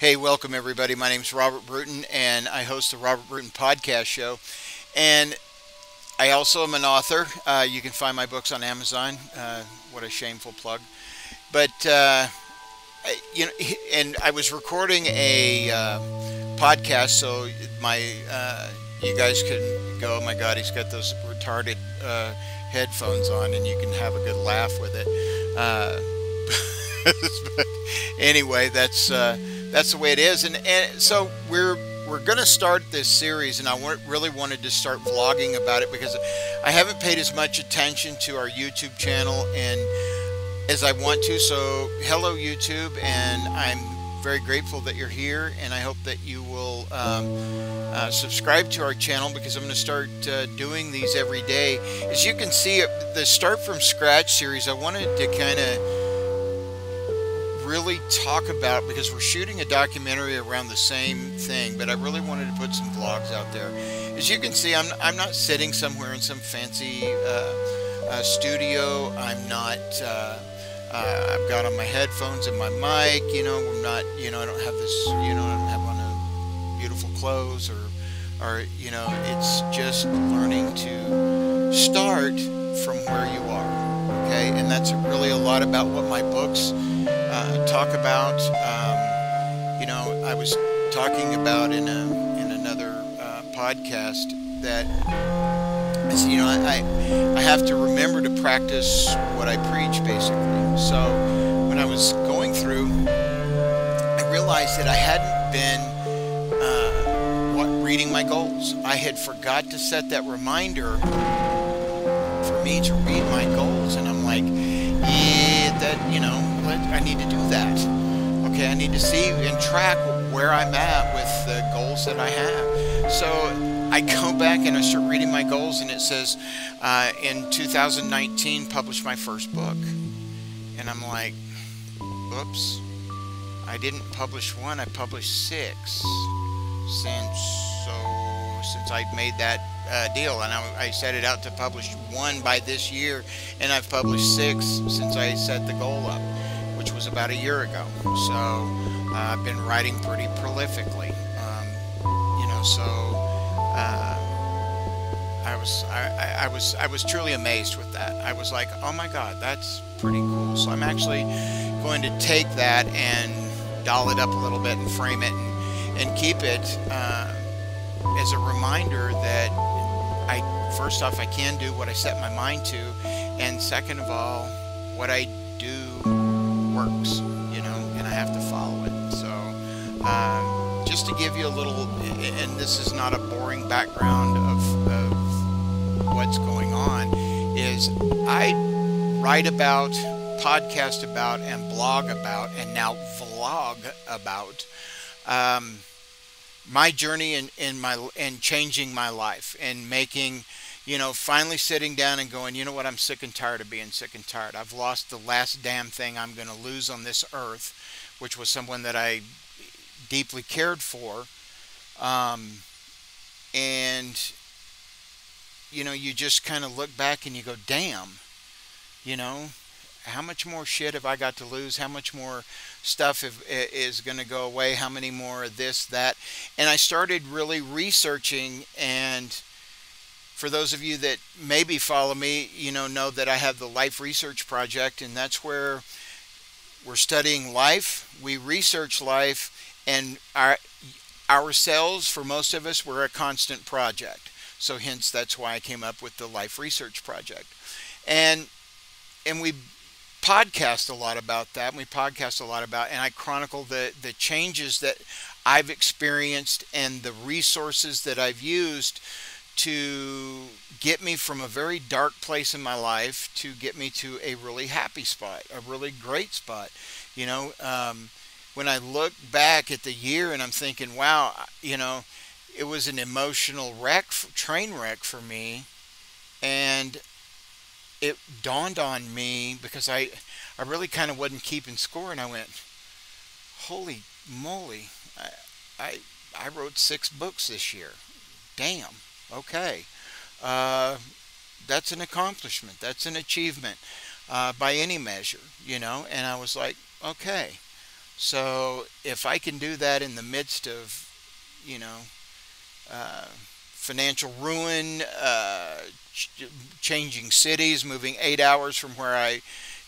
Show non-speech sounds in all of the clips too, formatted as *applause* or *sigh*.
Hey, welcome everybody. My name is Robert Bruton, and I host the Robert Bruton Podcast Show. And I also am an author. Uh, you can find my books on Amazon. Uh, what a shameful plug. But, uh, you know, and I was recording a uh, podcast, so my uh, you guys can go, oh my God, he's got those retarded uh, headphones on, and you can have a good laugh with it. *laughs* but anyway, that's that's the way it is. And, and so we're we're going to start this series, and I really wanted to start vlogging about it because I haven't paid as much attention to our YouTube channel and as I want to. So, hello YouTube, and I'm very grateful that you're here, and I hope that you will um, uh, subscribe to our channel because I'm going to start uh, doing these every day. As you can see, the Start from Scratch series, I wanted to kind of really talk about because we're shooting a documentary around the same thing, but I really wanted to put some vlogs out there. As you can see, I'm, I'm not sitting somewhere in some fancy uh, uh, studio. I'm not. Uh, uh I've got on my headphones and my mic. You know, I'm not. You know, I don't have this. You know, I don't have on a beautiful clothes or, or you know, it's just learning to start from where you are. Okay, and that's really a lot about what my books talk about. Um, you know, I was talking about in a in another uh, podcast that you know, I I have to remember to practice what I preach, basically. So when I was going through, I realized that I hadn't been uh, what, reading my goals. I had forgot to set that reminder for me to read my goals, and I'm like, yeah, that you know I need to do that. Okay, I need to see and track where I'm at with the goals that I have. So I go *laughs* back and I start reading my goals, and it says uh, in 2019, publish my first book. And I'm like, oops, I didn't publish one, I published six since since I've made that uh, deal, and I, I, set it out to publish one by this year, and I've published six since I set the goal up which was about a year ago. So uh, I've been writing pretty prolifically. Um, you know, so uh, I was I, I was I was truly amazed with that. I was like, oh my God, that's pretty cool. So I'm actually going to take that and doll it up a little bit and frame it and, and keep it uh, as a reminder that I first off I can do what I set my mind to, and second of all, what I do works, you know, and I have to follow it. So, um, just to give you a little, and this is not a boring background of, of what's going on, is I write about, podcast about, and blog about, and now vlog about. Um, my journey in, in my in changing my life and making you know, finally sitting down and going, you know what, I'm sick and tired of being sick and tired. I've lost the last damn thing I'm going to lose on this earth, which was someone that I deeply cared for. Um, and, you know, you just kind of look back and you go, damn, you know, how much more shit have I got to lose? How much more stuff have, is going to go away? How many more of this, that? And I started really researching and for those of you that maybe follow me, you know, know that I have the Life Research Project, and that's where we're studying life. We research life, and our ourselves, for most of us, we're a constant project. So hence, that's why I came up with the Life Research Project, and and we podcast a lot about that. And we podcast a lot about, and I chronicle the the changes that I've experienced and the resources that I've used to get me from a very dark place in my life to get me to a really happy spot, a really great spot. You know, um, when I look back at the year and I'm thinking, wow, you know, it was an emotional wreck, train wreck for me. And it dawned on me because I, I really kind of wasn't keeping score, and I went, "Holy moly! I, I, I wrote six books this year. Damn!" Okay. Uh, that's an accomplishment. That's an achievement uh, by any measure, you know. And I was like, okay. So if I can do that in the midst of, you know, uh, financial ruin, uh, ch- changing cities, moving eight hours from where I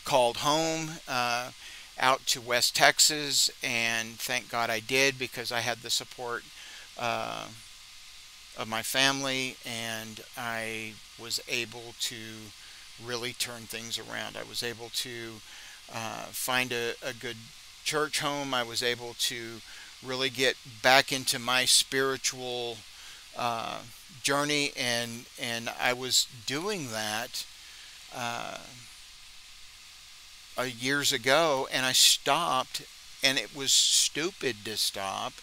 called home uh, out to West Texas, and thank God I did because I had the support uh, of my family, and I was able to really turn things around. I was able to uh, find a, a good church home. I was able to really get back into my spiritual uh, journey, and and I was doing that uh, years ago, and I stopped, and it was stupid to stop.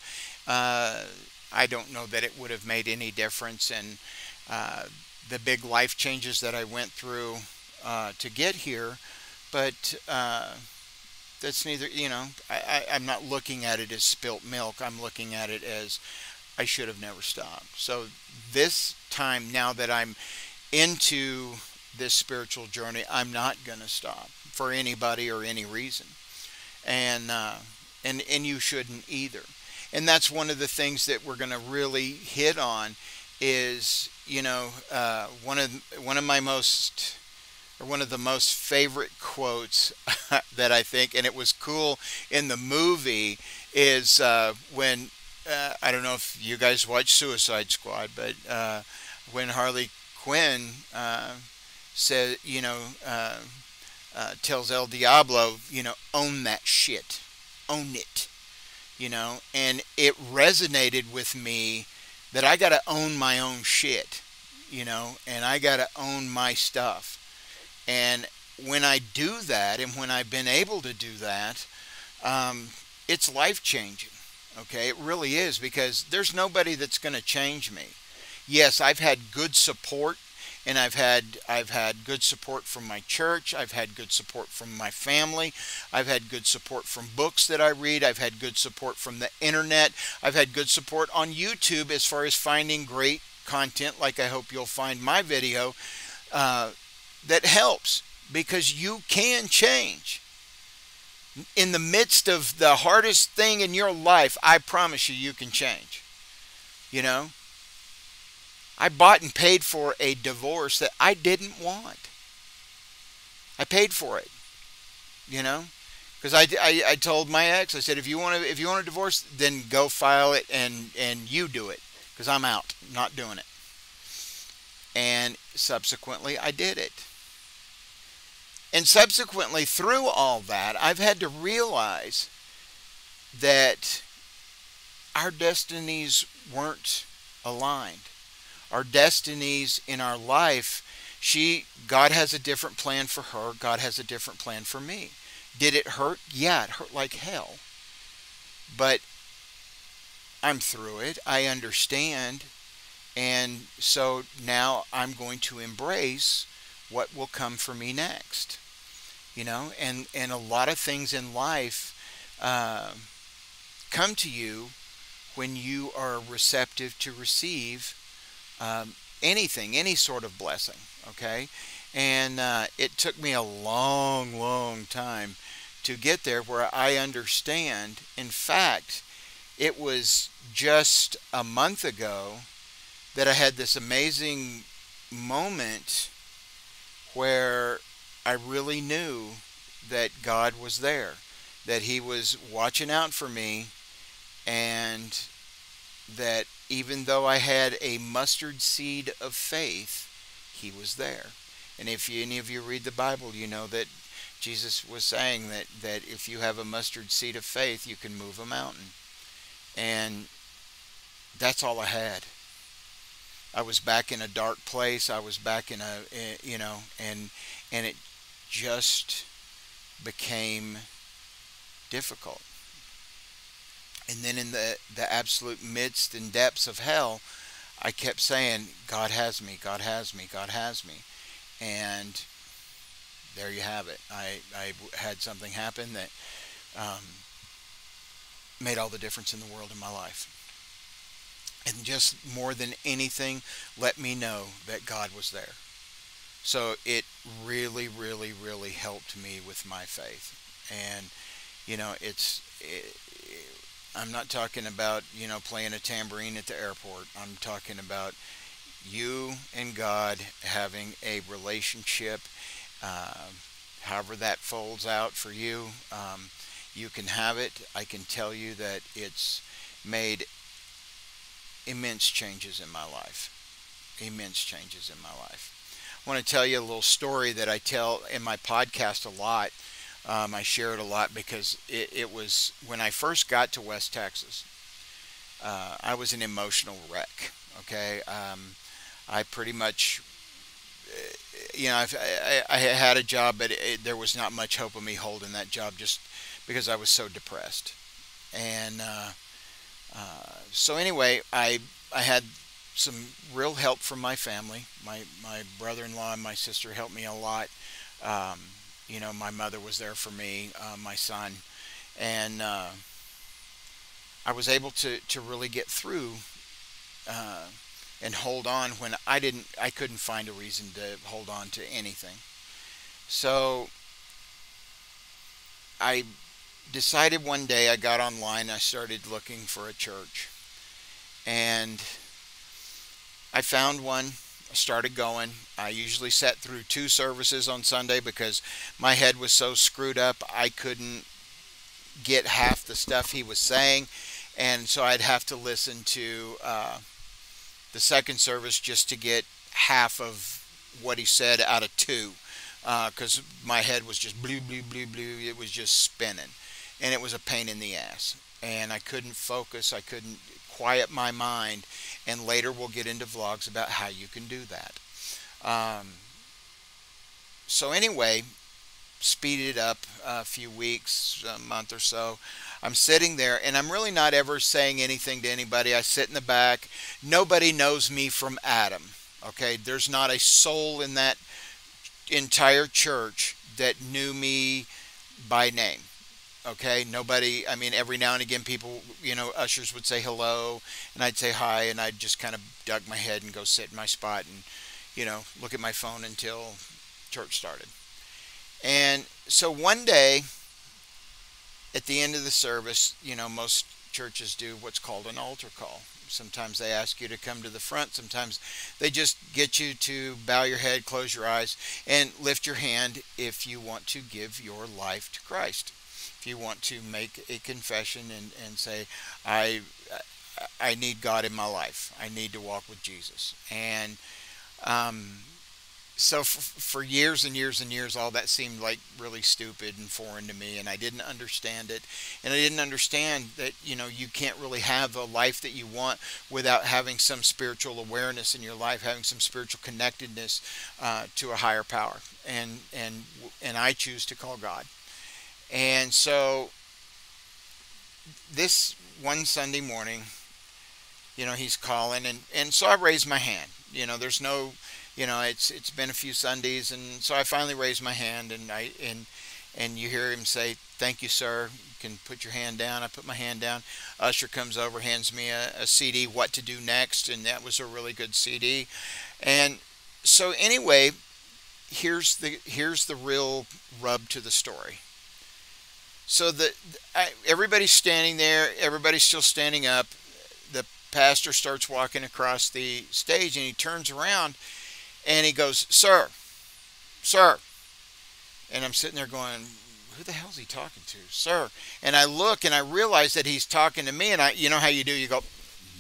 Uh, I don't know that it would have made any difference, and uh, the big life changes that I went through uh, to get here, but that's neither, you know, I, am not looking at it as spilt milk. I'm looking at it as I should have never stopped. So this time, now that I'm into this spiritual journey, I'm not going to stop for anybody or any reason. And, uh, and, and you shouldn't either. And that's one of the things that we're going to really hit on is, you know, uh, one of one of my most or one of the most favorite quotes *laughs* that I think, and it was cool in the movie, is uh, when uh, I don't know if you guys watch Suicide Squad, but uh, when Harley Quinn uh, said, you know, uh, uh, tells El Diablo, you know, own that shit, own it, you know, and it resonated with me that I got to own my own shit, you know, and I got to own my stuff. And when I do that, and when I've been able to do that, um, it's life changing. Okay, it really is because there's nobody that's going to change me. Yes, I've had good support and I've had I've had good support from my church. I've had good support from my family. I've had good support from books that I read. I've had good support from the internet. I've had good support on YouTube as far as finding great content, like I hope you'll find my video. Uh, that helps because you can change. In the midst of the hardest thing in your life, I promise you, you can change. You know? I bought and paid for a divorce that I didn't want. I paid for it. You know? Because I, I, I told my ex, I said, if you want to if you want a divorce, then go file it and and you do it, because I'm out, not doing it. And subsequently, I did it. And subsequently, through all that, I've had to realize that our destinies weren't aligned. Our destinies in our life, she God has a different plan for her, God has a different plan for me. Did it hurt? Yeah, it hurt like hell. But I'm through it. I understand. And so now I'm going to embrace what will come for me next? You know and and a lot of things in life uh, come to you when you are receptive to receive um, anything any sort of blessing okay? And uh, it took me a long long time to get there where i understand in fact it was just a month ago that i had this amazing moment where I really knew that God was there, that He was watching out for me, and that even though I had a mustard seed of faith, He was there. And if any of you read the Bible, you know that Jesus was saying that, that if you have a mustard seed of faith, you can move a mountain. And that's all I had. I was back in a dark place. I was back in a, eh, you know, and and it just became difficult. And then in the the absolute midst and depths of hell, I kept saying, "God has me. God has me. God has me," and there you have it. I I had something happen that um, made all the difference in the world in my life and just more than anything, let me know that God was there. So it really, really, really helped me with my faith. And, you know, it's I'm not talking about, you know, playing a tambourine at the airport. I'm talking about you and God having a relationship, uh, however that folds out for you. Um, you can have it. I can tell you that it's made immense changes in my life. Immense changes in my life. I want to tell you a little story that I tell in my podcast a lot. Um, I share it a lot because it, it, was when I first got to West Texas. Uh, I was an emotional wreck. Okay, um, I pretty much, you know, I, I, had a job, but it, there was not much hope of me holding that job just because I was so depressed. And uh, uh, so anyway, I I had some real help from my family. My my brother-in-law and my sister helped me a lot. Um, you know, my mother was there for me, uh, my son, and uh, I was able to to really get through uh, and hold on when I didn't. I couldn't find a reason to hold on to anything. So I decided one day I got online. I started looking for a church, and I found one. I started going. I usually sat through two services on Sunday because my head was so screwed up I couldn't get half the stuff he was saying, and so I'd have to listen to uh, the second service just to get half of what he said out of two because uh, my head was just blue, blue, blue, blue. It was just spinning, and it was a pain in the ass. And I couldn't focus. I couldn't quiet my mind. And later we'll get into vlogs about how you can do that. Um, so anyway, speed it up a few weeks, a month or so. I'm sitting there and I'm really not ever saying anything to anybody. I sit in the back. Nobody knows me from Adam. Okay, there's not a soul in that entire church that knew me by name. Okay, nobody, I mean, every now and again, people, you know, ushers would say hello, and I'd say hi, and I'd just kind of duck my head and go sit in my spot and, you know, look at my phone until church started. And so one day, at the end of the service, you know, most churches do what's called an altar call. Sometimes they ask you to come to the front. Sometimes they just get you to bow your head, close your eyes, and lift your hand if you want to give your life to Christ. If you want to make a confession and, and say, I, I need God in my life. I need to walk with Jesus. And um, so for, for, years and years and years all that seemed like really stupid and foreign to me and i didn't understand it and i didn't understand that you know you can't really have a life that you want without having some spiritual awareness in your life having some spiritual connectedness uh, to a higher power and and and i choose to call god and so this one sunday morning you know he's calling and and so i raised my hand you know there's no you know, it's it's been a few Sundays, and so I finally raised my hand, and I and and you hear him say, "Thank you, sir." You can put your hand down. I put my hand down. Usher comes over, hands me a, a CD, "What to Do Next," and that was a really good CD. And so anyway, here's the here's the real rub to the story. So the I, everybody's standing there. Everybody's still standing up. The pastor starts walking across the stage, and he turns around and he goes, Sir, sir. And I'm sitting there going, Who the hell is he talking to? Sir. And I look and I realize that he's talking to me. And I, you know how you do? You go,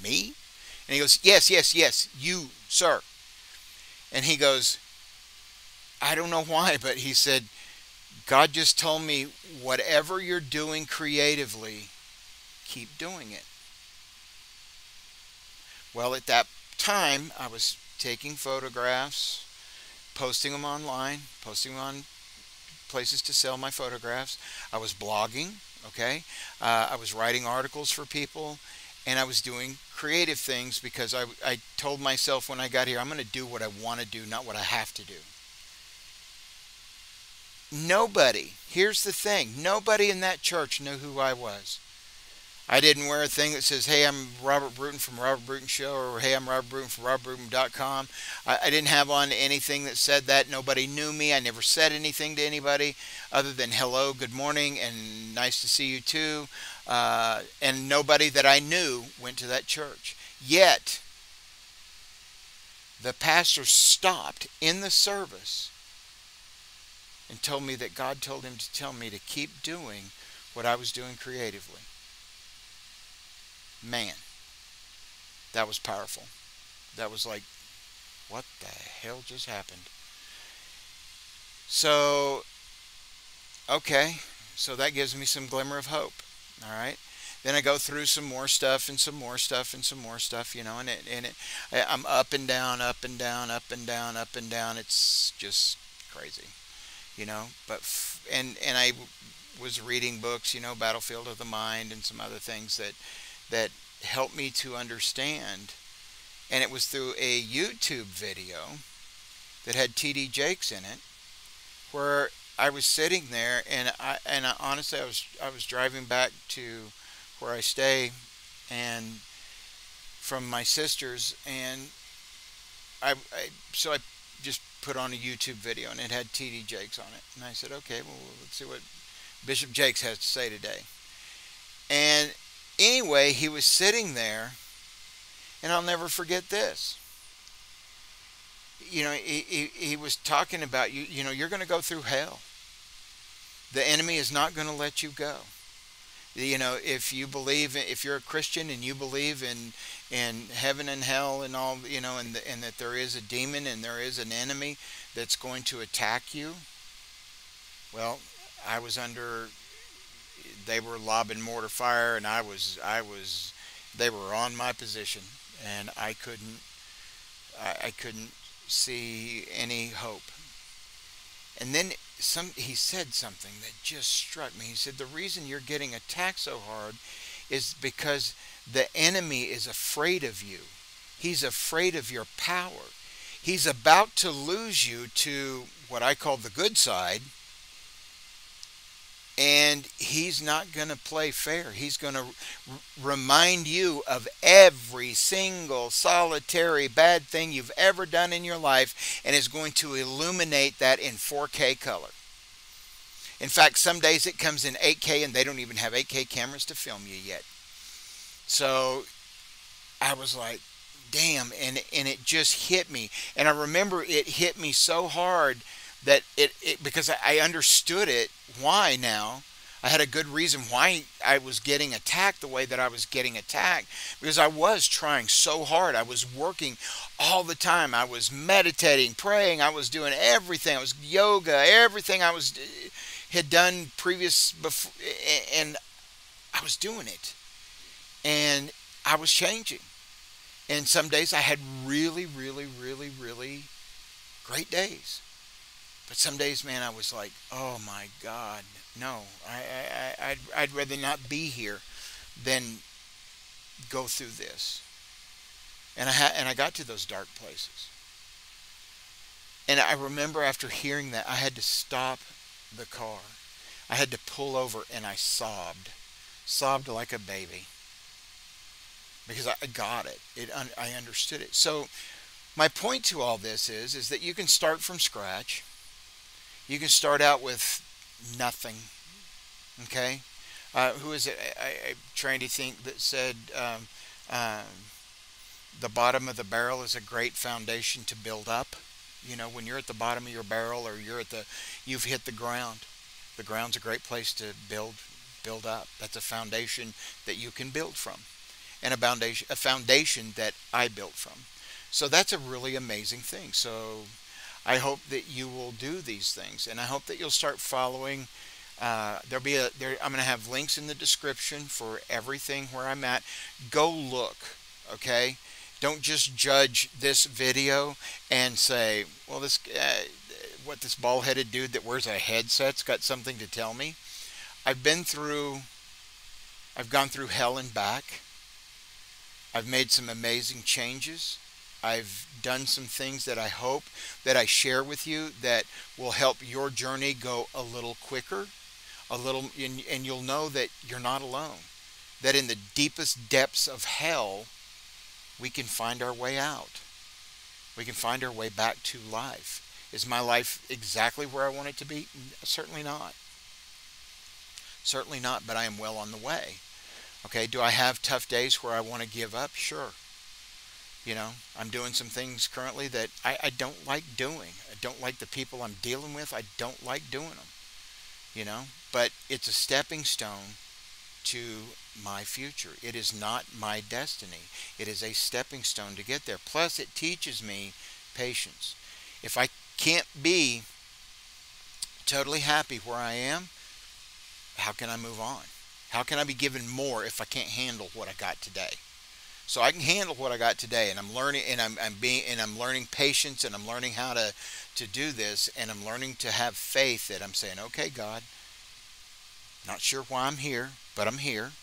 Me? And he goes, Yes, yes, yes, you, sir. And he goes, I don't know why, but he said, God just told me, whatever you're doing creatively, keep doing it. Well, at that time, I was taking photographs, posting them online, posting them on places to sell my photographs. I was blogging, okay? Uh, I was writing articles for people, and I was doing creative things because I, I told myself when I got here, I'm going to do what I want to do, not what I have to do. Nobody, here's the thing nobody in that church knew who I was. I didn't wear a thing that says, hey, I'm Robert Bruton from Robert Bruton Show, or hey, I'm Robert Bruton from RobertBruton.com. I, I didn't have on anything that said that. Nobody knew me. I never said anything to anybody other than hello, good morning, and nice to see you too. Uh, and nobody that I knew went to that church. Yet, the pastor stopped in the service and told me that God told him to tell me to keep doing what I was doing creatively. Man, that was powerful. That was like, what the hell just happened? So, okay, so that gives me some glimmer of hope. All right. Then I go through some more stuff and some more stuff and some more stuff, you know, and it, and it, I'm up and down, up and down, up and down, up and down. It's just crazy, you know. But and and I was reading books, you know, Battlefield of the Mind and some other things that that helped me to understand. And it was through a YouTube video that had TD Jakes in it, where I was sitting there, and I and I, honestly, I was I was driving back to where I stay, and from my sister's, and I, I so I just put on a YouTube video, and it had TD Jakes on it, and I said, okay, well, let's see what Bishop Jakes has to say today. And anyway, he was sitting there, and I'll never forget this. You know, he, he, he was talking about you. You know, you're going to go through hell. The enemy is not going to let you go. You know, if you believe, if you're a Christian and you believe in in heaven and hell and all, you know, and the, and that there is a demon and there is an enemy that's going to attack you. Well, I was under they were lobbing mortar fire and I was I was they were on my position and I couldn't I, I couldn't see any hope. And then some he said something that just struck me. He said the reason you're getting attacked so hard is because the enemy is afraid of you. He's afraid of your power. He's about to lose you to what I call the good side and he's not going to play fair. He's going to remind you of every single solitary bad thing you've ever done in your life and is going to illuminate that in 4K color. In fact, some days it comes in 8K and they don't even have 8K cameras to film you yet. So I was like, damn, and and it just hit me. And I remember it hit me so hard that it, it because I understood it why now I had a good reason why I was getting attacked the way that I was getting attacked because I was trying so hard. I was working all the time. I was meditating, praying. I was doing everything. I was yoga, everything I was uh, had done previous before, and I was doing it, and I was changing. And some days I had really, really, really, really great days. But some days, man, I was like, oh my God, no. I, I, I'd, I'd rather not be here than go through this. And I, ha- and I got to those dark places. And I remember after hearing that, I had to stop the car. I had to pull over and I sobbed. Sobbed like a baby. Because I got it. It I understood it. So my point to all this is is that you can start from scratch you can start out with nothing. Okay? Uh, who is it? I, am trying to think that said um, um, the bottom of the barrel is a great foundation to build up. You know, when you're at the bottom of your barrel or you're at the, you've hit the ground. The ground's a great place to build, build up. That's a foundation that you can build from, and a foundation, a foundation that I built from. So that's a really amazing thing. So I hope that you will do these things, and I hope that you'll start following. Uh, there'll be a there. I'm going to have links in the description for everything where I'm at. Go look, okay? Don't just judge this video and say, "Well, this uh, what this bald-headed dude that wears a headset's got something to tell me." I've been through. I've gone through hell and back. I've made some amazing changes. I've done some things that I hope that I share with you that will help your journey go a little quicker, a little, and, and you'll know that you're not alone. that in the deepest depths of hell, we can find our way out. We can find our way back to life. Is my life exactly where I want it to be? Certainly not. Certainly not, but I am well on the way. Okay, do I have tough days where I want to give up? Sure. You know, I'm doing some things currently that I, I don't like doing. I don't like the people I'm dealing with. I don't like doing them. You know, but it's a stepping stone to my future. It is not my destiny. It is a stepping stone to get there. Plus, it teaches me patience. If I can't be totally happy where I am, how can I move on? How can I be given more if I can't handle what I got today? So I can handle what I got today, and I'm learning, and I'm, I'm being, and I'm learning patience, and I'm learning how to to do this, and I'm learning to have faith that I'm saying, okay, God, not sure why I'm here, but I'm here.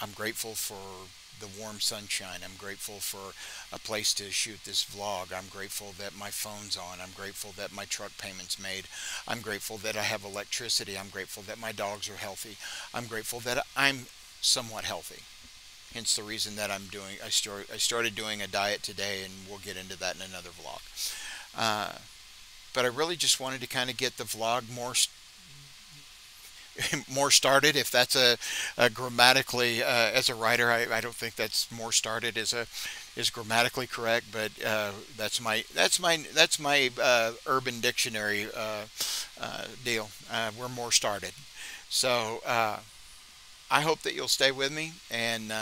I'm grateful for the warm sunshine. I'm grateful for a place to shoot this vlog. I'm grateful that my phone's on. I'm grateful that my truck payment's made. I'm grateful that I have electricity. I'm grateful that my dogs are healthy. I'm grateful that I'm somewhat healthy. Hence the reason that I'm doing, I, start, I started doing a diet today and we'll get into that in another vlog. Uh, but I really just wanted to kind of get the vlog more *laughs* more started if that's a, a grammatically uh, as a writer I, I, don't think that's more started is a is grammatically correct but uh, that's my that's my that's my uh, urban dictionary uh, uh, deal uh, we're more started so I hope that you'll stay with me and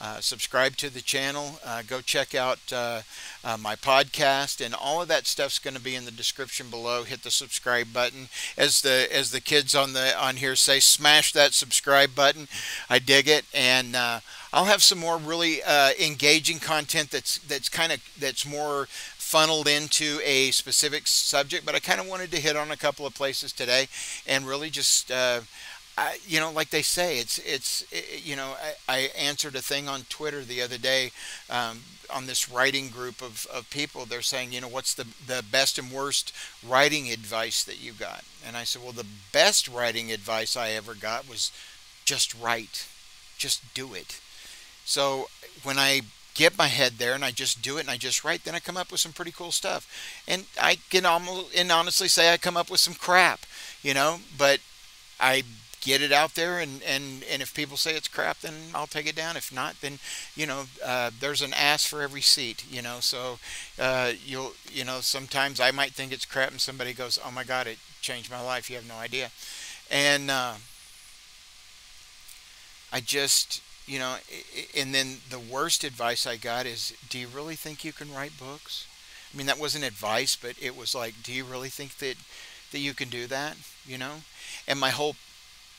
uh, subscribe to the channel. Uh, go check out uh, uh my podcast, and all of that stuff's going to be in the description below. Hit the subscribe button, as the as the kids on the on here say, smash that subscribe button. I dig it, and uh, I'll have some more really uh, engaging content that's that's kind of that's more funneled into a specific subject. But I kind of wanted to hit on a couple of places today, and really just I, you know, like they say, it's it's it, you know, I, I, answered a thing on Twitter the other day um, on this writing group of, of people. They're saying, you know, what's the the best and worst writing advice that you got? And I said, well, the best writing advice I ever got was just write, just do it. So when I get my head there and I just do it and I just write, then I come up with some pretty cool stuff. And I can almost and honestly say I come up with some crap, you know, but I get it out there and and and if people say it's crap then I'll take it down. If not then you know uh, there's an ass for every seat you know so uh, you'll you know sometimes I might think it's crap and somebody goes oh my god it changed my life. You have no idea. And uh, I just you know and then the worst advice I got is do you really think you can write books? I mean that wasn't advice but it was like do you really think that that you can do that? You know? And my whole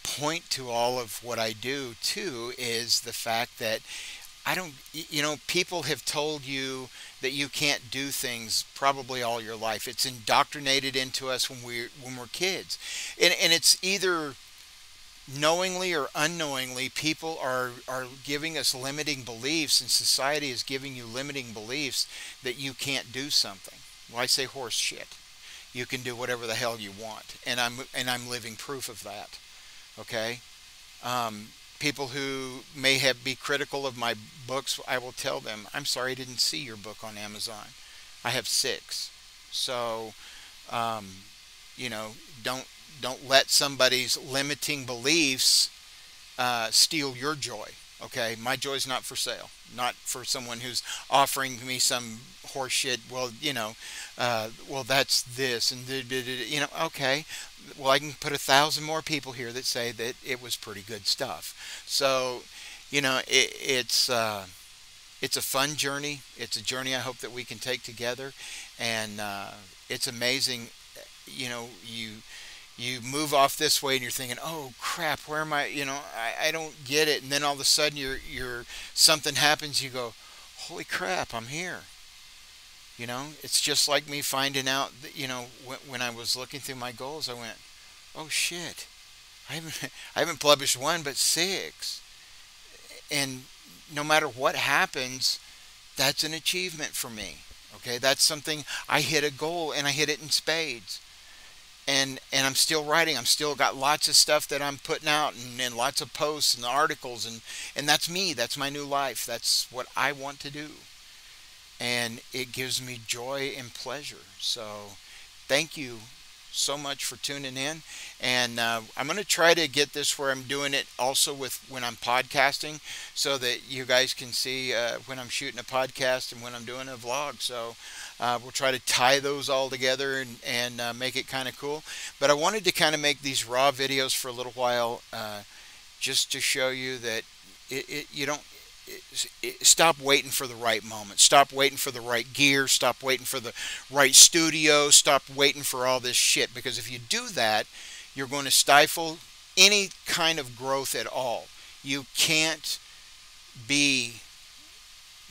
point to all of what I do too is the fact that I don't, you know, people have told you that you can't do things probably all your life. It's indoctrinated into us when we when we're kids, and and it's either knowingly or unknowingly people are are giving us limiting beliefs, and society is giving you limiting beliefs that you can't do something. Well, I say horse shit. You can do whatever the hell you want, and I'm and I'm living proof of that okay? Um, people who may have be critical of my books i will tell them i'm sorry i didn't see your book on amazon. I have six. So um, you know don't don't let somebody's limiting beliefs uh, steal your joy okay? My joy is not for sale not for someone who's offering me some horseshit well you know uh, well that's this and you know okay well, I can put a thousand more people here that say that it was pretty good stuff. So, you know, it, it's uh, it's a fun journey. It's a journey I hope that we can take together, and uh, it's amazing. You know, you you move off this way and you're thinking, oh crap, where am I? You know, I, I don't get it. And then all of a sudden, you're you're something happens. You go, holy crap, I'm here. You know, it's just like me finding out that, you know, when, when I was looking through my goals, I went, oh shit, I haven't, *laughs* I haven't published one, but six. And no matter what happens, that's an achievement for me. Okay, that's something I hit a goal and I hit it in spades. and and I'm still writing. I'm still got lots of stuff that I'm putting out and, and lots of posts and articles and and that's me. That's my new life. That's what I want to do. And it gives me joy and pleasure. So thank you so much for tuning in. And uh, I'm going to try to get this where I'm doing it also with when I'm podcasting so that you guys can see uh, when I'm shooting a podcast and when I'm doing a vlog. So uh, we'll try to tie those all together and, and uh, make it kind of cool. But I wanted to kind of make these raw videos for a little while uh, just to show you that it, it, you don't stop waiting for the right moment. Stop waiting for the right gear. Stop waiting for the right studio. Stop waiting for all this shit. Because if you do that, you're going to stifle any kind of growth at all. You can't be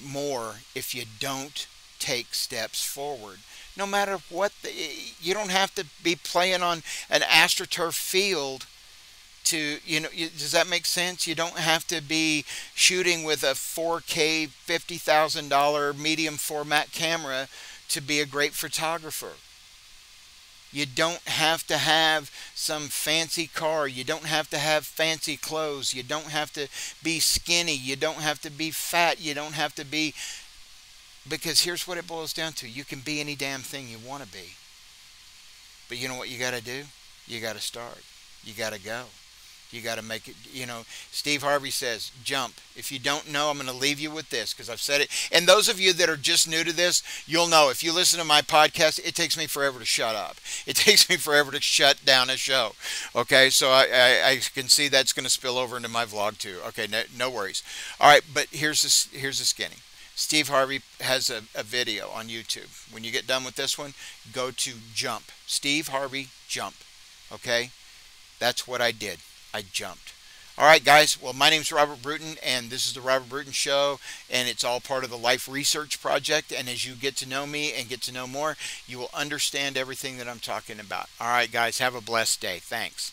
more if you don't take steps forward. No matter what, the, you don't have to be playing on an AstroTurf field to, you know, does that make sense? You don't have to be shooting with a 4K $50,000 medium format camera to be a great photographer. You don't have to have some fancy car. You don't have to have fancy clothes. You don't have to be skinny. You don't have to be fat. You don't have to be because here's what it boils down to you can be any damn thing you want to be. But you know what you got to do? You got to start. You got to go. You got to make it, you know. Steve Harvey says, jump. If you don't know, I'm going to leave you with this because I've said it. And those of you that are just new to this, you'll know if you listen to my podcast, it takes me forever to shut up. *laughs* It takes me forever to shut down a show. Okay, so I, I, I can see that's going to spill over into my vlog too. Okay, no, no worries. All right, but here's this, here's the skinny. Steve Harvey has a, a video on YouTube. When you get done with this one, go to Jump. Steve Harvey Jump. Okay? That's what I did. I jumped. All right, guys. Well, my name is Robert Bruton, and this is the Robert Bruton Show, and it's all part of the Life Research Project. And as you get to know me and get to know more, you will understand everything that I'm talking about. All right, guys. Have a blessed day. Thanks.